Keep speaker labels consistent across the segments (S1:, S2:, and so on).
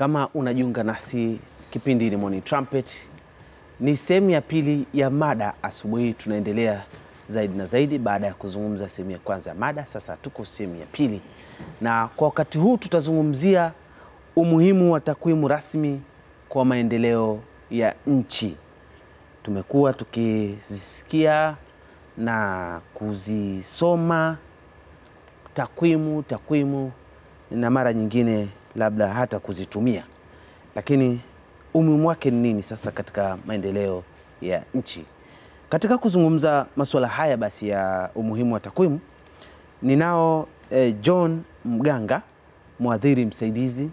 S1: Kama unajiunga nasi, kipindi ni Morning Trumpet, ni sehemu ya pili ya mada asubuhi. Tunaendelea zaidi na zaidi baada ya kuzungumza sehemu ya kwanza ya mada. Sasa tuko sehemu ya pili, na kwa wakati huu tutazungumzia umuhimu wa takwimu rasmi kwa maendeleo ya nchi. Tumekuwa tukizisikia na kuzisoma takwimu takwimu, na mara nyingine labda hata kuzitumia, lakini umuhimu wake ni nini sasa katika maendeleo ya nchi? Katika kuzungumza masuala haya basi ya umuhimu wa takwimu, ninao eh, John Mganga, mwadhiri msaidizi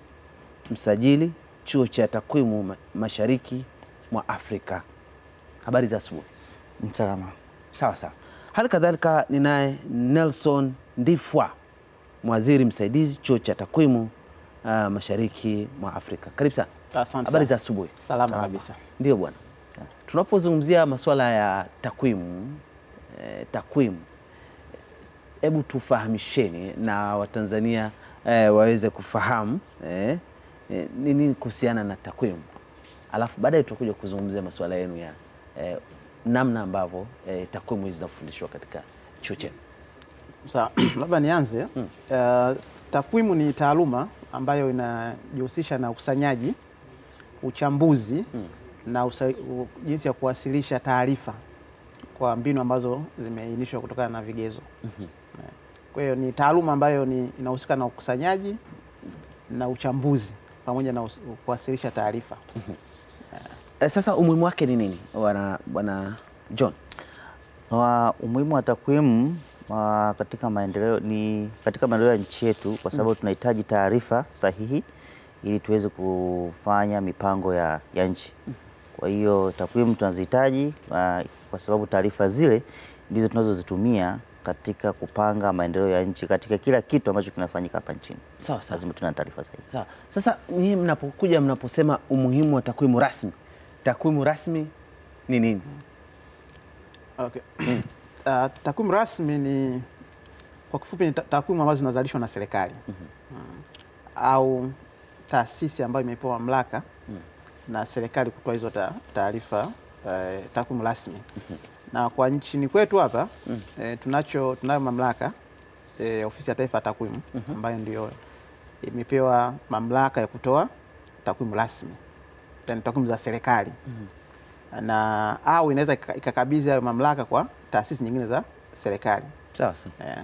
S1: msajili chuo cha takwimu mashariki mwa Afrika. Habari za asubuhi.
S2: Salama.
S1: Sawa sawa. Hali kadhalika ninaye Nelson Ndifwa, mwadhiri msaidizi chuo cha takwimu uh, mashariki mwa Afrika. Karibu sana.
S3: Asante
S1: Habari za asubuhi.
S3: Salama kabisa.
S1: Ndio bwana, tunapozungumzia masuala ya takwimu eh, takwimu, hebu tufahamisheni na Watanzania eh, waweze kufahamu eh, eh, ni nini kuhusiana na takwimu, alafu baadaye tutakuja kuzungumzia masuala yenu ya eh, namna ambavyo eh, takwimu hizi zinafundishwa katika chuo chenu.
S3: Sawa, labda nianze. Uh, takwimu ni taaluma ambayo inajihusisha na ukusanyaji, uchambuzi na usa, u, jinsi ya kuwasilisha taarifa kwa mbinu ambazo zimeainishwa kutokana na vigezo. hmm. Kwa hiyo ni taaluma ambayo ni inahusika na ukusanyaji na uchambuzi pamoja na us- kuwasilisha taarifa.
S1: hmm. yeah. sasa umuhimu wake ni nini, bwana bwana John?
S2: Wa umuhimu wa takwimu wa katika maendeleo ni katika maendeleo ya nchi yetu, kwa sababu tunahitaji taarifa sahihi ili tuweze kufanya mipango ya, ya nchi. Kwa hiyo takwimu tunazihitaji ah, kwa sababu taarifa zile ndizo tunazozitumia katika kupanga maendeleo ya nchi katika kila kitu ambacho kinafanyika hapa nchini.
S1: Sawa sawa.
S2: Lazima tuna taarifa sahihi.
S1: Sawa. Sasa nyinyi mnapokuja mnaposema umuhimu wa takwimu rasmi, takwimu rasmi ni nini?
S3: Okay. Uh, takwimu rasmi ni kwa kifupi ni takwimu ambazo zinazalishwa na serikali. Mm, au taasisi ambayo imepewa mamlaka mm. na serikali kutoa hizo ta- taarifa uh, takwimu rasmi. Mm -hmm. na kwa nchini kwetu hapa mm. eh, tunacho tunayo mamlaka eh, ofisi ya taifa ya takwimu ambayo ndio imepewa mamlaka ya kutoa takwimu rasmi. Yani takwimu za serikali na au inaweza ika- ikakabidhi hayo mamlaka kwa taasisi nyingine za serikali.
S1: Sawa sawa.
S3: Yeah.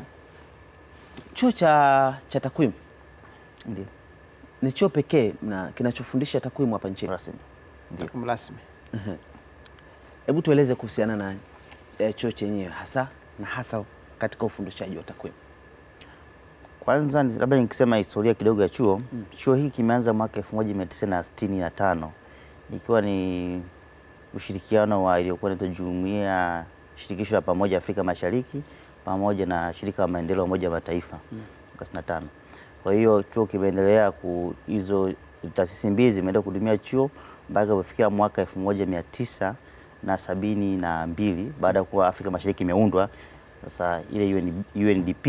S1: Chuo cha, cha takwimu
S2: Ndio.
S1: ni chuo pekee na kinachofundisha takwimu hapa nchini.
S2: Rasmi. Ndio.
S3: takwimu rasmi.
S1: Hebu tueleze kuhusiana na e, chuo chenyewe hasa na hasa katika ufundishaji wa takwimu.
S2: Kwanza ni- labda nikisema historia kidogo ya chuo mm. chuo hiki kimeanza mwaka 1965 ikiwa ni ushirikiano wa iliyokuwa inaitwa Jumuiya ya Shirikisho la Pamoja Afrika Mashariki pamoja na Shirika la Maendeleo ya Umoja wa Mataifa mwaka 65. Kwa hiyo chuo kimeendelea ku hizo taasisi mbili zimeendelea kuhudumia chuo mpaka kufikia mwaka 1900 na sabini na mbili baada ya kuwa Afrika Mashariki imeundwa. Sasa ile UN, UNDP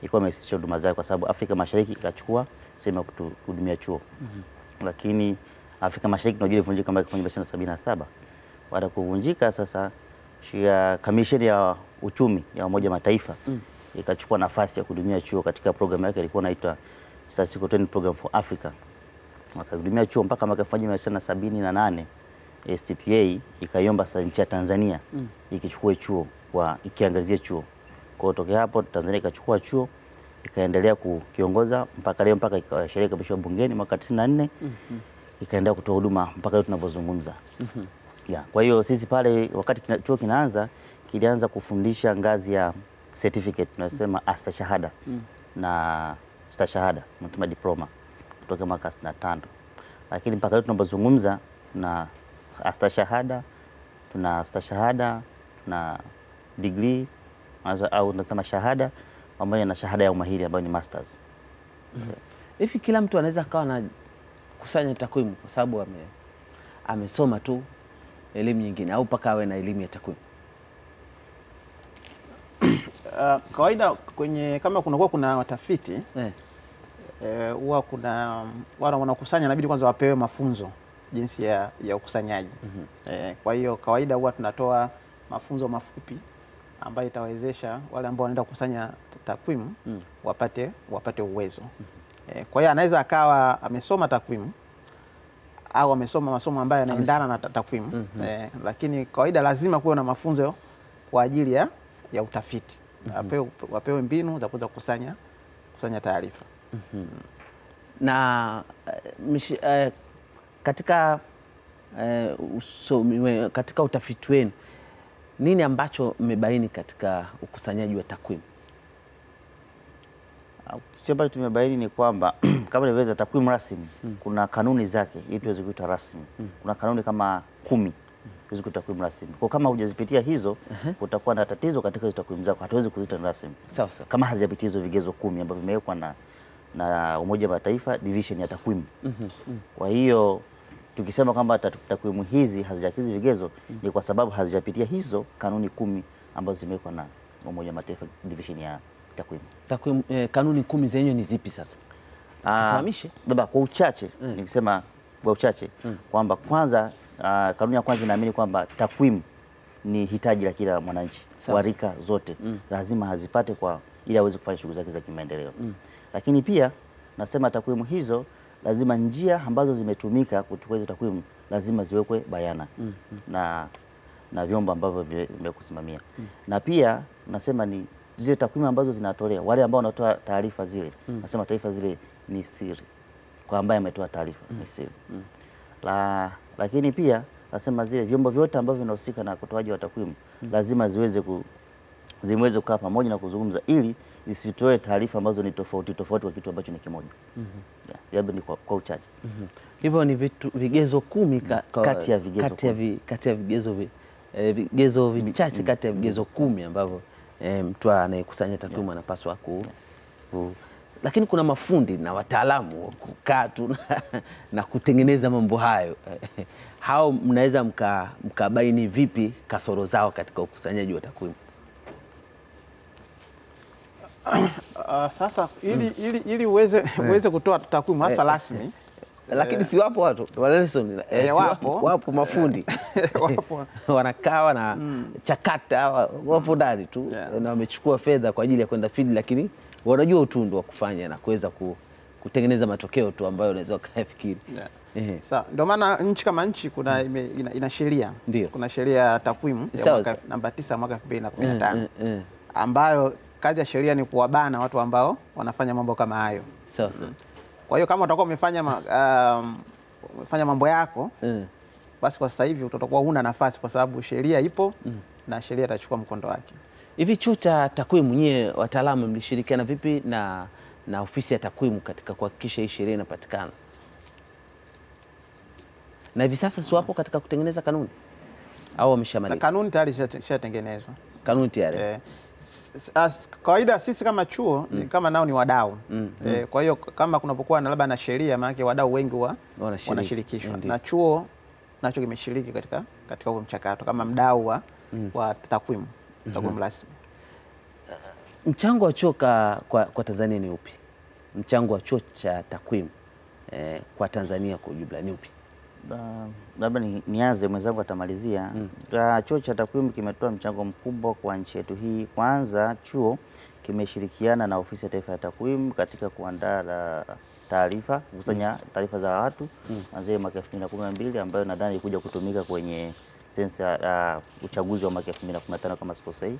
S2: ilikuwa imesitisha huduma zake kwa sababu Afrika Mashariki ikachukua sehemu ya kuhudumia chuo lakini Afrika Mashariki tunajua ilivunjika mwaka 1977. Baada kuvunjika sasa, shia kamisheni ya uchumi ya Umoja Mataifa mm. ikachukua nafasi ya kuhudumia chuo katika programu yake ilikuwa inaitwa Training Program for Africa. Wakahudumia chuo mpaka mwaka 1978 STPA ikaiomba sasa nchi ya Tanzania mm. ikichukue chuo kwa ikiangalizia chuo. Kwa hiyo tokea hapo Tanzania ikachukua chuo ikaendelea kukiongoza mpaka leo mpaka sheria ikapitishwa bungeni mwaka 94 mm -hmm. ikaendelea kutoa huduma mpaka leo tunavyozungumza. Yeah, kwa hiyo sisi pale wakati kina, chuo kinaanza kilianza kufundisha ngazi ya certificate tunasema mm. astashahada na stashahada tunasema diploma kutoka mwaka 65 lakini mpaka leo tunapozungumza na astashahada tuna stashahada tuna degree maza, au tunasema shahada pamoja na shahada ya umahiri ambayo ni masters.
S1: Hivi kila mtu anaweza akawa na kusanya takwimu kwa sababu ame, amesoma tu elimu nyingine au mpaka awe na elimu ya takwimu?
S3: Uh, kawaida kwenye kama kunakuwa kuna watafiti
S1: Eh.
S3: eh, huwa kuna wana wanakusanya inabidi kwanza wapewe mafunzo jinsi ya, ya ukusanyaji mm -hmm. eh, kwa hiyo kawaida huwa tunatoa mafunzo mafupi ambayo itawezesha wale ambao wanaenda kukusanya takwimu mm. wapate, wapate uwezo mm -hmm. eh, kwa hiyo anaweza akawa amesoma takwimu au wamesoma masomo ambayo yanaendana na takwimu mm -hmm. eh, lakini kawaida lazima kuwe na mafunzo kwa ajili ya, ya utafiti mm wapewe, wapewe mbinu za kuweza kukusanya kusanya taarifa. mm -hmm.
S1: na uh, mish, eh, katika eh, usomi, katika utafiti wenu nini ambacho mmebaini katika ukusanyaji wa takwimu?
S2: Kitu ambacho tumebaini ni kwamba kama nilivyoeleza, takwimu rasmi mm. kuna kanuni zake ili tuweze kuitwa rasmi. mm. Kuna kanuni kama kumi tuweze kuita takwimu rasmi. Kwa kama hujazipitia hizo, uh -huh. utakuwa na tatizo katika hizo takwimu zako, hatuwezi kuziita rasmi
S1: Sawa sawa.
S2: kama hazijapitia hizo vigezo kumi ambavyo vimewekwa na, na Umoja wa Mataifa division ya takwimu. Kwa hiyo tukisema kwamba takwimu hizi hazijakidhi vigezo ni kwa sababu hazijapitia hizo kanuni kumi ambazo zimewekwa na Umoja wa Mataifa division ya takwimu.
S1: Takwimu eh, kanuni kumi zenyewe ni zipi sasa?
S2: Ah,
S1: Tufahamishe.
S2: Baba, kwa uchache mm. nikisema kwa uchache mm. kwamba kwanza, ah, kanuni ya kwanza inaamini kwamba takwimu ni hitaji la kila mwananchi wa rika zote mm. lazima hazipate kwa ili aweze kufanya shughuli zake za kimaendeleo. mm. Lakini pia nasema takwimu hizo lazima njia ambazo zimetumika kuchukua hizo takwimu lazima ziwekwe bayana mm. na na vyombo ambavyo vimekusimamia mm. na pia nasema ni zile takwimu ambazo zinatolewa wale ambao wanatoa taarifa zile nasema taarifa zile ni siri kwa ambaye ametoa taarifa mm. ni siri mm. la, lakini pia nasema zile vyombo vyote ambavyo vinahusika na utoaji wa takwimu mm. lazima ziweze ku, zimeweze kukaa pamoja na kuzungumza ili isitoe taarifa ambazo ni tofauti tofauti kwa kitu ambacho ni kimoja. Yeah, labda ni kwa, kwa uchache.
S1: Hivyo ni vitu, vigezo kumi ka, ka,
S2: Kati ya vigezo
S1: kati ya, vi, kati ya vigezo, vi, eh, vigezo vichache kati ya vigezo kumi ambavyo eh, mtu anayekusanya takwimu anapaswa ku, ku lakini kuna mafundi na wataalamu wa kukaa tu na, na kutengeneza mambo hayo hao mnaweza mkabaini mka- vipi kasoro zao katika ukusanyaji wa takwimu?
S3: Uh, sasa ili, mm. ili, ili uweze, uweze kutoa takwimu hasa rasmi
S1: Lakini si wapo watu eh,
S3: wapo.
S1: wapo mafundi
S3: wapo
S1: wanakaa wana chakata wa- wapo ndani tu
S3: Yeah.
S1: na wamechukua fedha kwa ajili ya kwenda field, lakini wanajua utundu wa kufanya na kuweza ku, kutengeneza matokeo tu ambayo unaweza ukayafikiri.
S3: Yeah.
S1: Ehe.
S3: Sawa, ndio maana nchi kama nchi kuna ime, ina, ina sheria
S1: Ndiyo.
S3: kuna sheria ya takwimu namba 9 mwaka 2015
S1: Mm, mm, mm.
S3: ambayo kazi ya sheria ni kuwabana watu ambao wanafanya mambo kama hayo.
S1: Sawa sawa.
S3: Kwa hiyo kama utakuwa umefanya ma, um, umefanya mambo yako
S1: Mm.
S3: Basi kwa sasa hivi utakuwa huna nafasi kwa sababu sheria ipo mm. na sheria itachukua mkondo wake.
S1: Hivi chuo cha takwimu, nyie wataalamu mlishirikiana vipi na, na ofisi ya takwimu katika kuhakikisha hii sheria inapatikana? Na hivi sasa siwapo katika kutengeneza kanuni au wameshamaliza
S3: kanuni tayari shatengenezwa ishatengenezwa.
S1: kanuni tayari?
S3: Eh, as- kawaida sisi kama chuo ni kama nao ni wadau mm. eh, kwa hiyo kama kunapokuwa na labda na sheria, maanake wadau wengi wa wanashirikishwa na chuo nacho kimeshiriki katika katika huo mchakato kama mdau wa, mm. wa takwimu takwimu rasmi.
S1: Mchango wa chuo kwa, kwa Tanzania ni upi? Mchango wa chuo cha takwimu eh, kwa Tanzania kwa ujumla ni upi?
S2: Ah, labda ni, nianze mwenzangu atamalizia. mm. Chuo cha takwimu kimetoa mchango mkubwa kwa nchi yetu hii. Kwanza, chuo kimeshirikiana na ofisi ya taifa ya takwimu katika kuandaa taarifa kukusanya taarifa za watu kuanzia mwaka 2012 ambayo nadhani ilikuja kutumika kwenye sensa ya uchaguzi wa mwaka 2015 kama sikosei.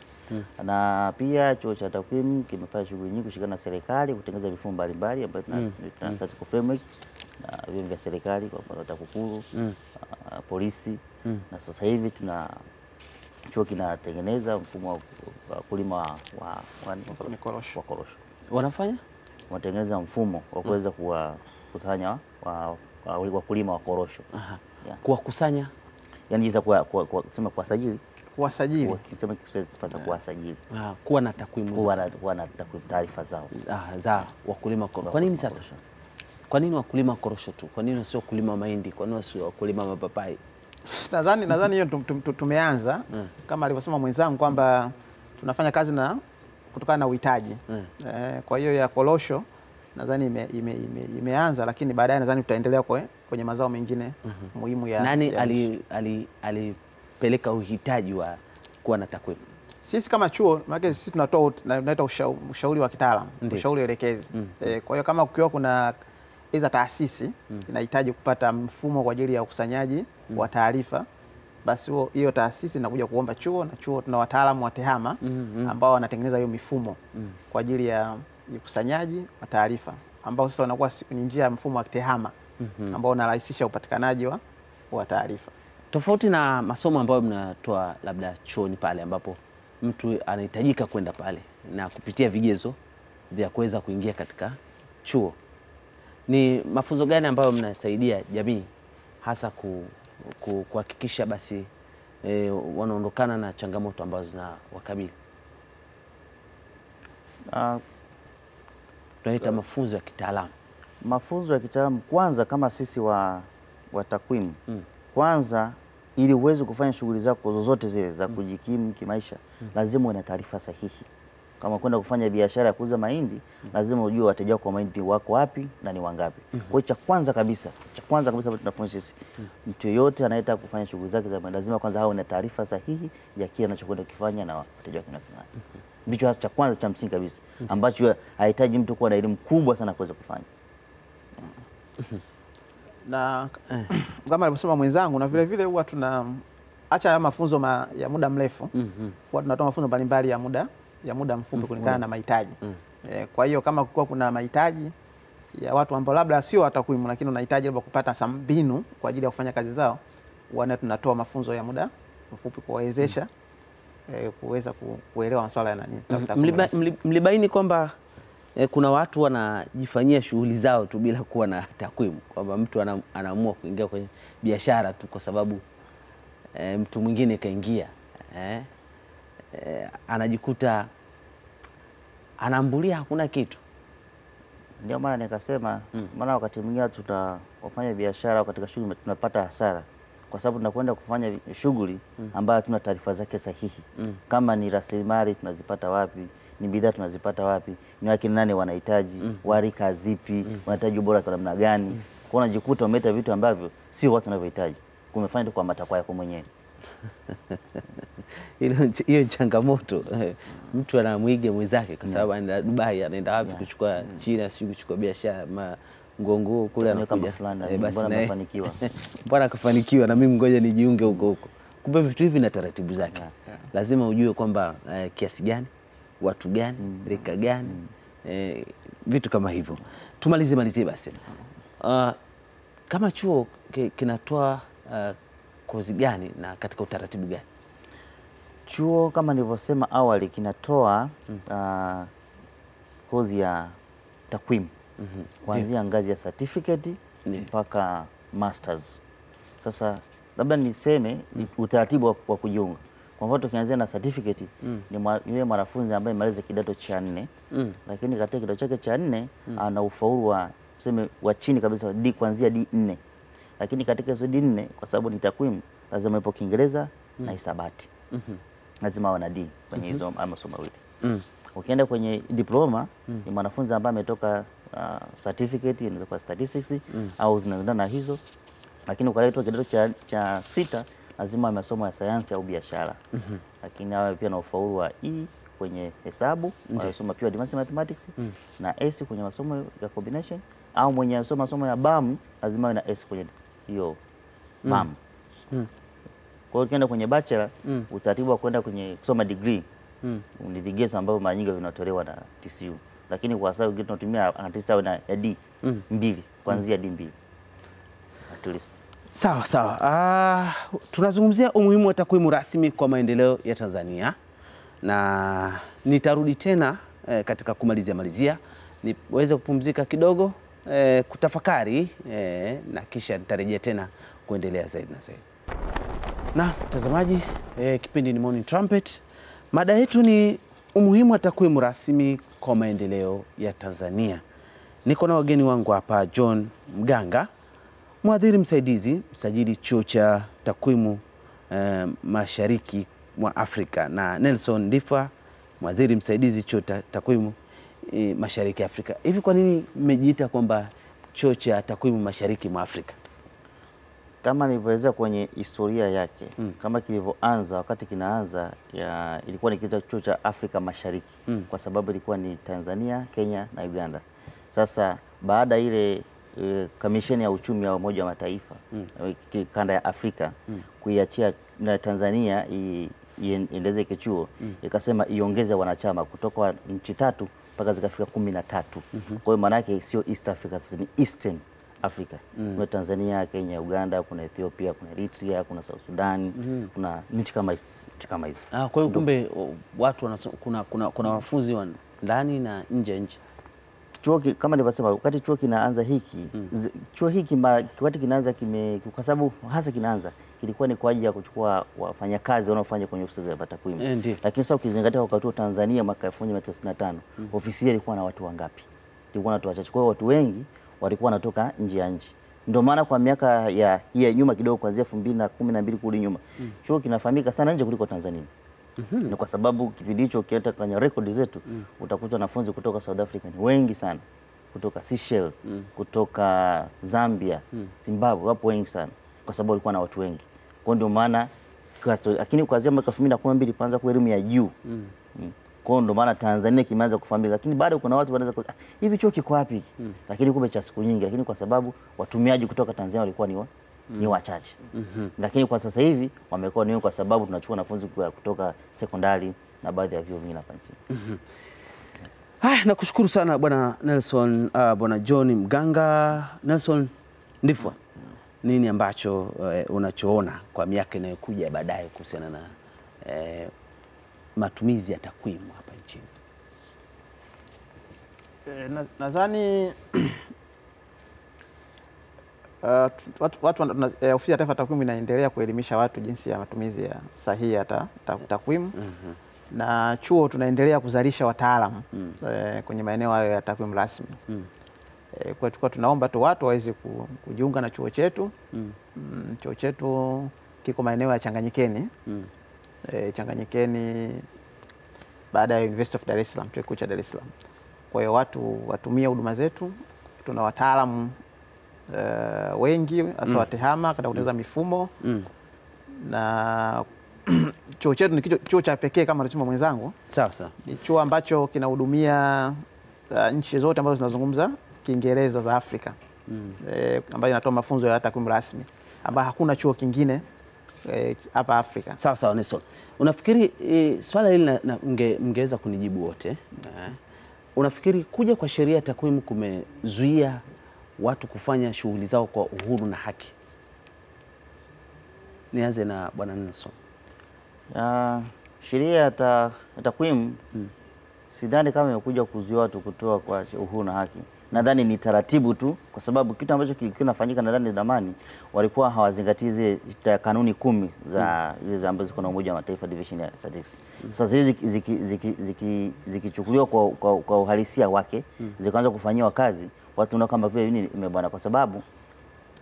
S2: Na pia chuo cha takwimu kimefanya shughuli nyingi kushirikiana na serikali kutengeneza mifumo mbalimbali ambayo tuna tuna statistical framework na vyombo vya serikali kwa mfano TAKUKURU, mm. uh, polisi mm. na sasa hivi tuna chuo kinatengeneza mfumo wa wakulima wa, wa, wa,
S3: korosho.
S2: wa korosho.
S1: Wanafanya
S2: Wanatengeneza mfumo wa kuweza kuwakusanya wa, wa, wakulima wa korosho. Yeah.
S1: kuwakusanya
S2: yani jinsi kwa, kusema kuwasajili
S3: Kuwasajili
S2: kuwa- kisema sasa kuwasajili
S1: ah, kuwa na takwimu
S2: kuwa na, kuwa na takwimu taarifa zao.
S1: ah, za wakulima korosho. Kwa nini sasa? Kwa nini wakulima korosho tu? Kwa nini sio wakulima mahindi? Kwa nini sio wakulima mapapai?
S3: nadhani nadhani hiyo tum- tum- tum- tumeanza. Kama alivyosema mwenzangu kwamba tunafanya kazi na kutokana na uhitaji. Eh, kwa hiyo ya korosho nadhani ime, ime, ime, imeanza, lakini baadaye nadhani tutaendelea kwe, kwenye mazao mengine muhimu ya
S1: Nani
S3: ya
S1: ali- ali- alipeleka uhitaji wa kuwa na takwimu?
S3: Sisi kama chuo maana sisi tunatoa unaita tunaita ushauri wa kitaalamu, ushauri elekezi. Eh, kwa hiyo kama kukiwa kuna iza taasisi mm. inahitaji kupata mfumo kwa ajili ya ukusanyaji mm. wa taarifa, basi hiyo taasisi inakuja kuomba chuo, na chuo tuna wataalamu wa tehama mm -hmm. ambao wanatengeneza hiyo mifumo mm. kwa ajili ya ukusanyaji wa taarifa, ambao sasa unakuwa ni njia ya mfumo wa tehama mm -hmm. ambao unarahisisha upatikanaji wa, wa taarifa.
S1: Tofauti na masomo ambayo mnatoa labda chuoni pale ambapo mtu anahitajika kwenda pale na kupitia vigezo vya kuweza kuingia katika chuo, ni mafunzo gani ambayo mnasaidia jamii hasa kuhakikisha ku, basi e, wanaondokana na changamoto ambazo zinawakabili?
S2: Uh,
S1: Tunaita mafunzo ya kitaalamu.
S2: mafunzo ya kitaalamu kwanza, kama sisi wa, wa takwimu mm. kwanza, ili uweze kufanya shughuli zako zozote zile za kujikimu kimaisha, mm. lazima uwe na taarifa sahihi. Kama kwenda kufanya biashara ya kuuza mahindi, lazima ujue wateja wako wa mahindi wako wapi na ni wangapi. mm -hmm. Kwa hiyo cha kwanza kabisa, cha kwanza kabisa tunafanya sisi, mtu yote anayetaka kufanya shughuli zake za lazima kwanza awe na taarifa sahihi ya kile anachokwenda kukifanya na wateja wake wanafanya. Ndicho hasa cha kwanza cha msingi kabisa mm -hmm. ambacho hahitaji mtu kuwa na elimu kubwa sana kuweza kufanya.
S3: na eh, kama alivyosema mwenzangu, na vile vile huwa tuna acha mafunzo ma, ya muda mrefu mm huwa tunatoa mafunzo mbalimbali ya muda ya muda mfupi kulingana na mahitaji. E, kwa hiyo kama kukuwa kuna mahitaji ya watu ambao labda sio watakwimu, lakini unahitaji labda kupata mbinu kwa ajili ya kufanya kazi zao, wana tunatoa mafunzo ya muda mfupi kuwawezesha eh, kuweza kuelewa masuala ya nani
S1: Mliba, mlibaini kwamba eh, kuna watu wanajifanyia shughuli zao tu bila kuwa na takwimu, kwamba mtu anaamua kuingia kwenye biashara tu kwa sababu eh, mtu mwingine kaingia eh, eh, anajikuta anaambulia hakuna kitu.
S2: Ndio maana nikasema, maana wakati mwingine tunafanya biashara katika shughuli tunapata hasara kwa sababu tunakwenda kufanya shughuli ambayo hatuna taarifa zake sahihi. mm. Kama ni rasilimali tunazipata wapi, ni bidhaa tunazipata wapi, ni wakina nani wanahitaji, mm. warika zipi, mm. wanahitaji ubora kwa namna gani. mm. Kwa unajikuta umeleta vitu ambavyo sio watu wanavyohitaji, kumefanya tu kwa matakwa yako mwenyewe.
S1: Hiyo ni changamoto mtu anamwiga mwenzake kwa sababu anaenda Dubai, anaenda wapi kuchukua China, sijui kuchukua biashara ma ngongo kule anakuja.
S2: fulani,
S1: Eh, basi
S2: mbona
S1: akafanikiwa na mimi ngoja nijiunge huko huko. Kumbe vitu hivi na taratibu zake, lazima ujue kwamba eh, kiasi gani, watu gani, mm. rika gani, mm. eh, vitu kama hivyo. Tumalize malizie basi, uh, kama chuo kinatoa uh, kozi gani na katika utaratibu gani?
S2: Chuo kama nilivyosema awali kinatoa mm. uh, kozi ya takwimu mm -hmm. kuanzia ngazi ya certificate mpaka masters. Sasa labda niseme mm. utaratibu wa, kujiunga. Kwa mfano tukianzia na certificate mm. ni yule mwanafunzi ambaye amaliza kidato cha nne lakini katika kidato chake cha nne ana ufaulu wa tuseme wa chini kabisa D kuanzia D4 lakini katika hizo dini nne, kwa sababu ni takwimu lazima ipo Kiingereza mm. na hisabati lazima awe na D kwenye hizo mm ama masomo mawili. Ukienda kwenye diploma mm. ni mwanafunzi ambaye ametoka uh, certificate inaweza kuwa statistics mm. au zinaendana na hizo, lakini ukaletwa kidato cha, cha sita lazima masomo ya sayansi au biashara, mm -hmm. lakini awe pia na ufaulu wa E kwenye hesabu wanasoma pure advanced mathematics mm. na S kwenye masomo ya combination, au mwenye soma masomo ya BAM lazima awe na S kwenye hiyo BAM. Kwa hiyo ukienda kwenye bachelor mm. utaratibu wa kwenda kwenye kusoma degree mm. ni vigezo ambavyo mara nyingi vinatolewa na TCU, lakini kwa sasa wengine tunatumia anatisi sawa na ya D mbili kuanzia D mbili at least.
S1: Sawa sawa. Ah, tunazungumzia umuhimu wa takwimu rasmi kwa maendeleo ya Tanzania na nitarudi tena eh, katika kumalizia malizia niweze kupumzika kidogo eh, kutafakari eh, na kisha nitarejea tena kuendelea zaidi na zaidi. Na mtazamaji eh, kipindi ni Morning Trumpet. Mada yetu ni umuhimu wa takwimu rasmi kwa maendeleo ya Tanzania. Niko na wageni wangu hapa, John Mganga, mwadhiri msaidizi msajili chuo cha takwimu eh, mashariki mwa Afrika, na Nelson Ndifa, mwadhiri msaidizi chuo cha takwimu e, mashariki ya Afrika. Hivi kwa nini mmejiita kwamba chuo cha takwimu mashariki mwa Afrika?
S2: kama nilivyoelezea kwenye historia yake mm. kama kilivyoanza, wakati kinaanza ya, ilikuwa ni kitu chuo cha Afrika Mashariki mm. kwa sababu ilikuwa ni Tanzania, Kenya na Uganda. Sasa baada ile e, kamisheni ya uchumi ya Umoja wa Mataifa mm. ki- kanda ya Afrika mm. kuiachia na Tanzania iendeleze hiki chuo ikasema iongeze wanachama kutoka nchi tatu mpaka zikafika kumi na tatu. Kwa hiyo maana yake sio East Africa, sasa ni Eastern Africa. Mm. Kuna Tanzania, Kenya, Uganda, kuna Ethiopia, kuna Eritrea, kuna South Sudan, mm. kuna nchi kama nchi kama hizo.
S1: Ah, kwa hiyo kumbe watu wana, kuna, kuna, kuna wanafunzi wa ndani na nje ya nchi.
S2: Chuo kama nilivyosema, wakati chuo kinaanza hiki zi- chuo hiki wakati kinaanza kime, kwa sababu hasa kinaanza kilikuwa ni kwa ajili ya kuchukua wafanyakazi wanaofanya kwenye ofisi za takwimu
S1: Eh,
S2: lakini sasa ukizingatia wakati wa Tanzania mwaka 1995 ofisi ilikuwa na watu wangapi? Ilikuwa na watu wachache. Kwa hiyo watu wengi walikuwa wanatoka nje ya nchi. Ndio maana kwa miaka ya ya nyuma kidogo kuanzia 2012 kurudi nyuma mm. chuo kinafahamika sana nje kuliko Tanzania. Ni kwa sababu kipindi hicho ukienda kwenye rekodi zetu mm. utakuta wanafunzi kutoka South Africa ni wengi sana, kutoka Seychelles, mm. kutoka Zambia, mm. Zimbabwe, wapo wengi sana kwa sababu walikuwa na watu wengi. Kwa hiyo ndio maana kwa- lakini kuanzia mwaka 2012 panza kwa elimu ya juu mm. Kwa ndo ndio maana Tanzania kimeanza kufahamika, lakini bado kuna watu wanaweza ku- "Ah, hivi chuo kiko wapi hiki? Lakini kumbe cha siku nyingi, lakini kwa sababu watumiaji kutoka Tanzania walikuwa ni, wa, ni wachache mm -hmm. lakini kwa sasa hivi wamekuwa ni kwa sababu tunachukua wanafunzi kutoka sekondari na baadhi ya vyuo vingine hapa nchini. mm -hmm.
S1: Haya, nakushukuru sana bwana Nelson, uh, bwana John Mganga. Nelson Ndifwa, nini ambacho uh, unachoona kwa miaka inayokuja baadaye kuhusiana na uh, matumizi ya takwimu hapa nchini?
S3: Eh, na- nadhani uh, tu- watu, watu, uh, ofisi ya taifa takwimu inaendelea kuelimisha watu jinsi ya matumizi ya sahihi ya ta, ta, takwimu mm -hmm. na chuo tunaendelea kuzalisha wataalamu mm -hmm. uh, kwenye maeneo hayo ya takwimu rasmi mm -hmm. uh, kwa tulikuwa tunaomba tu watu waweze ku- kujiunga na chuo chetu mm, Mm, chuo chetu kiko maeneo ya Changanyikeni mm -hmm. uh, Changanyikeni baada ya University of Dar es Salaam, chuo kikuu cha Dar es Salaam. Kwa hiyo watu watumie huduma zetu. Tuna wataalamu uh, wengi hasa wa tehama katika kutengeneza mifumo mm. na chuo chetu ni chuo cha pekee kama alichosema mwenzangu,
S1: Sawa sawa.
S3: ni chuo ambacho kinahudumia uh, nchi zote ambazo zinazungumza Kiingereza za Afrika mm. e, ambayo inatoa mafunzo ya takwimu rasmi ambayo hakuna chuo kingine hapa e, Afrika.
S1: Sawa sawa, Nelson, unafikiri e, swala hili mngeweza kunijibu wote? Unafikiri kuja kwa sheria ya takwimu kumezuia watu kufanya shughuli zao kwa uhuru na haki? Nianze na bwana Nelson.
S2: Sheria ya ta- takwimu takwimu sidhani kama imekuja kuzuia watu kutoa kwa uhuru na haki. Nadhani ni taratibu tu, kwa sababu kitu ambacho kinafanyika nadhani zamani walikuwa hawazingatii zile kanuni kumi za zile hmm. ambazo ziko na Umoja wa Mataifa division ya statistics. Sasa zile zikichukuliwa ziki, ziki, ziki, ziki kwa, kwa, kwa uhalisia wake zikaanza kufanyiwa kazi, watu na kama vile nini imebana, kwa sababu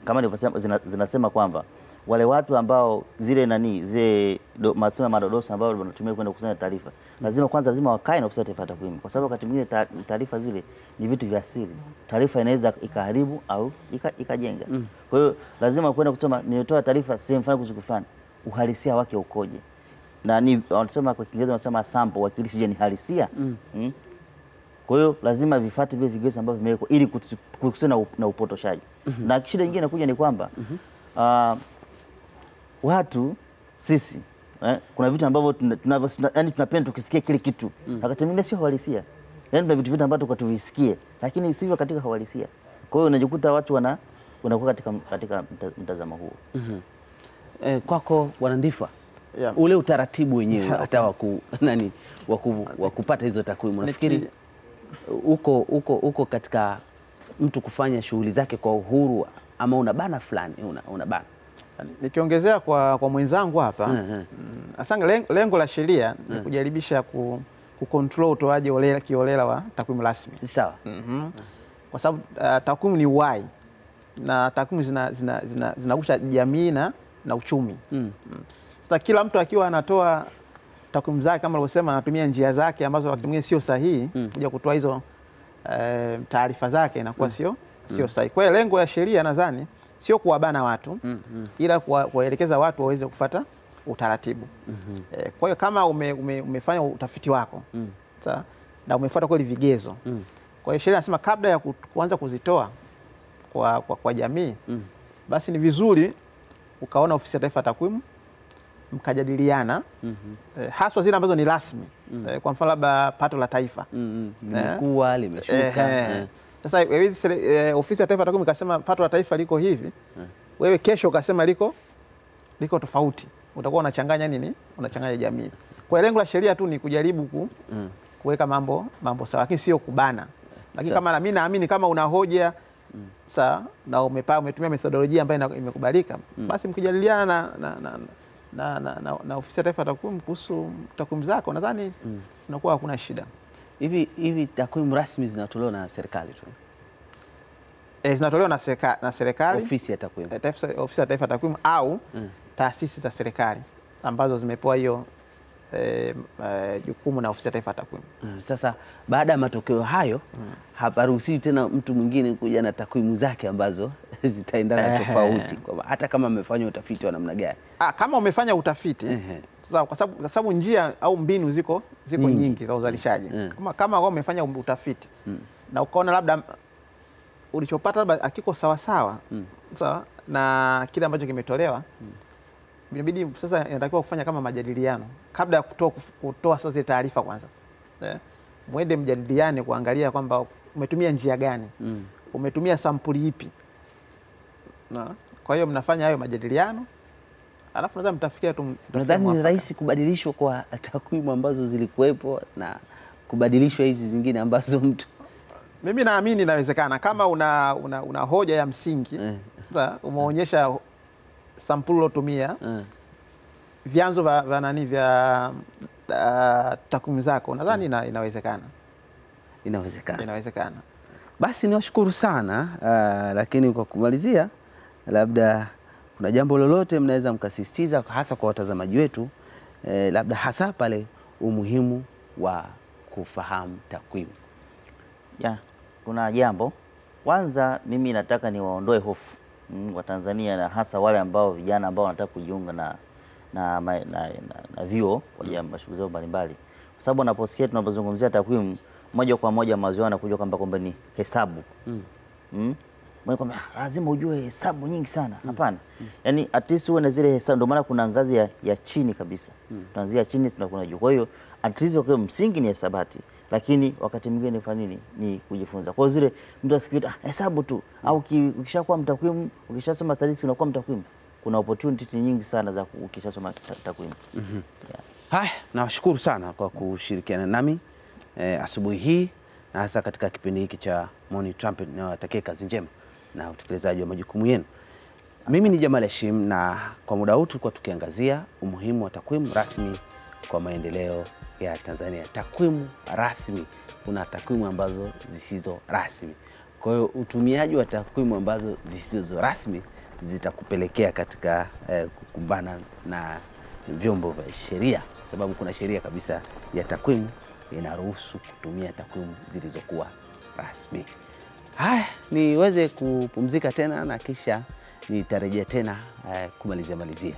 S2: kama nilivyosema zina, zinasema kwamba wale watu ambao zile nani zile masomo ya madodoso ambao wanatumia kwenda kukusanya taarifa lazima kwanza lazima wakae na ofisi ya taifa takwimu, kwa sababu wakati mwingine ta- taarifa zile ni vitu vya asili. Taarifa inaweza ikaharibu au ikajenga ika- mm. Kwa hiyo lazima kwenda kusoma, nimetoa taarifa sehemu fulani kuhusu fulani, uhalisia wake ukoje? Na ni wanasema kwa Kiingereza wanasema sample, wakilishi, je, ni halisia mm. Kwa hiyo lazima vifuate vile vigezo ambavyo vimewekwa ili kusi- kusiwe na, up- na upotoshaji. Na shida nyingine inakuja ni kwamba mm -hmm. uh, watu sisi eh, kuna vitu ambavyo tuna- tunavyo tuna- yaani tunapenda tukisikia kile kitu wakati mwingine sio halisia. yani tuna vitu vitu ambavyo tuka tuvisikie lakini sivyo katika halisia. Kwa hiyo unajikuta watu wana wanakuwa katika, katika mtazamo huo.
S1: mm -hmm. Eh, kwako bwana Ndifa
S3: Yeah.
S1: ule utaratibu wenyewe hata wa ku- nani wa ku- wa kupata hizo takwimu nafikiri
S3: Niki-
S1: uko, uko, uko katika mtu kufanya shughuli zake kwa uhuru ama una bana fulani una, una bana
S3: Nikiongezea kwa, kwa mwenzangu hapa
S1: Mhm.
S3: mm, asanga lengo, lengo la sheria ni kujaribisha ku, kucontrol utoaji olela, kiolela wa takwimu rasmi
S1: sawa
S3: -hmm. kwa sababu uh, takwimu ni uhai na takwimu zinagusha zina, zina, zina jamii na, na uchumi
S1: Mm.
S3: Mm. Sasa kila mtu akiwa anatoa takwimu zake kama alivyosema, anatumia njia zake ambazo wakati mwingine sio sahihi mm. kuja kutoa hizo e, taarifa zake inakuwa mm. sio sio sahihi. Kwa hiyo lengo ya sheria nadhani sio kuwabana watu mm -hmm. ila kuwaelekeza watu waweze kufata utaratibu. mm -hmm. E, kwa hiyo kama ume, ume, umefanya utafiti wako mm. sawa, na umefuata kweli vigezo, mm. kwa hiyo sheria nasema kabla ya kuanza kuzitoa kwa, kwa, kwa jamii mm. basi ni vizuri ukaona ofisi ya taifa ya takwimu mkajadiliana mm -hmm. eh, haswa zile ambazo ni rasmi mm -hmm. eh, kwa mfano labda pato la taifa
S1: Mm, mm.
S3: Eh.
S1: Limekuwa limeshuka.
S3: eh,
S1: eh.
S3: Sasa haiwezi eh, ofisi ya taifa takwimu ikasema pato la taifa liko hivi, eh. wewe kesho ukasema liko liko tofauti, utakuwa unachanganya nini? Unachanganya jamii. Kwa lengo la sheria tu ni kujaribu ku, mm. kuweka mambo mambo sawa, lakini sio kubana. Lakini kama na mimi naamini kama una hoja mm. sawa na umepa, umetumia methodolojia ambayo imekubalika mm. basi mkijadiliana na, na, na, na, na, na, na na ofisi ya taifa ya takwimu kuhusu takwimu zako, nadhani mm. unakuwa hakuna shida.
S1: Hivi hivi takwimu rasmi zinatolewa na serikali tu,
S3: E, zinatolewa na serikali, na serikali
S1: ofisi ya takwimu.
S3: eh, ofisi ya taifa ya takwimu au mm. taasisi za serikali ambazo zimepewa hiyo eh, eh, jukumu na ofisi ya taifa ya takwimu.
S1: Mm, Sasa baada ya matokeo hayo mm. haparuhusiwi tena mtu mwingine kuja na takwimu zake ambazo zitaendana tofauti, hata kama amefanya utafiti wa namna gani.
S3: Ah, kama umefanya utafiti sasa, kwa sababu kwa sababu njia au mbinu ziko ziko
S1: Nyingi.
S3: nyingi, za uzalishaji
S1: Mm.
S3: kama kama wewe umefanya utafiti mm. na ukaona labda ulichopata labda hakiko sawa sawa sawa na kile ambacho kimetolewa inabidi sasa inatakiwa kufanya kama majadiliano kabla ya kutoa, kutoa sasa zile taarifa kwanza yeah. mwende mjadiliane kuangalia kwamba umetumia njia gani mm. umetumia sampuli ipi na kwa hiyo mnafanya hayo majadiliano alafu nadhani mtafikia tu
S1: Nadhani ni rahisi kubadilishwa kwa takwimu ambazo zilikuwepo na kubadilishwa hizi zingine ambazo mtu
S3: Mimi naamini inawezekana kama una, una, una hoja ya msingi
S1: mm.
S3: sasa umeonyesha sampuli ulotumia
S1: mm.
S3: vyanzo vya vya nani vya uh, takwimu zako nadhani ina, inawezekana
S1: inawezekana.
S3: inawezekana.
S1: Basi niwashukuru sana uh, lakini kwa kumalizia, labda kuna jambo lolote mnaweza mkasisitiza hasa kwa watazamaji wetu eh, labda hasa pale umuhimu wa kufahamu takwimu.
S2: Ya, yeah, kuna jambo kwanza, mimi nataka niwaondoe hofu mm, wa Tanzania na hasa wale ambao vijana ambao wanataka kujiunga na na, na, na, na, na vyuo kwa ajili ya mashughuli zao mbalimbali, kwa sababu unaposikia tunapozungumzia takwimu moja kwa moja mawazo anakuja kwamba kumbe ni hesabu mm. Mm? Mwenye kwa moja, "Ah, lazima ujue hesabu nyingi sana. mm. Hapana, mm. yaani at least uwe na zile hesabu. Ndio maana kuna ngazi ya, ya chini kabisa, mm. tunaanzia chini tunakwenda juu. Kwa hiyo at least kwa msingi ni hesabati, lakini wakati mwingine ni fanya nini? Ni kujifunza. Kwa hiyo zile mtu asifikiri ah, hesabu tu au ki- ukishakuwa mtakwimu, ukishasoma statistics unakuwa mtakwimu. Kuna opportunity nyingi sana za ukishasoma takwimu. mm -hmm. Yeah.
S1: Haya, nawashukuru sana kwa kushirikiana nami eh, asubuhi hii na hasa katika kipindi hiki cha Morning Trumpet. Nawatakie kazi njema na utekelezaji wa majukumu yenu. Mimi ni Jamal Hashim na kwa muda huu tulikuwa tukiangazia umuhimu wa takwimu rasmi kwa maendeleo ya Tanzania. Takwimu rasmi, kuna takwimu ambazo zisizo rasmi. Kwa hiyo utumiaji wa takwimu ambazo zisizo rasmi zitakupelekea katika eh, kukumbana na vyombo vya sheria, kwa sababu kuna sheria kabisa ya takwimu inaruhusu kutumia takwimu zilizokuwa rasmi. Haya, niweze kupumzika tena na kisha nitarejea tena eh, kumalizia malizia.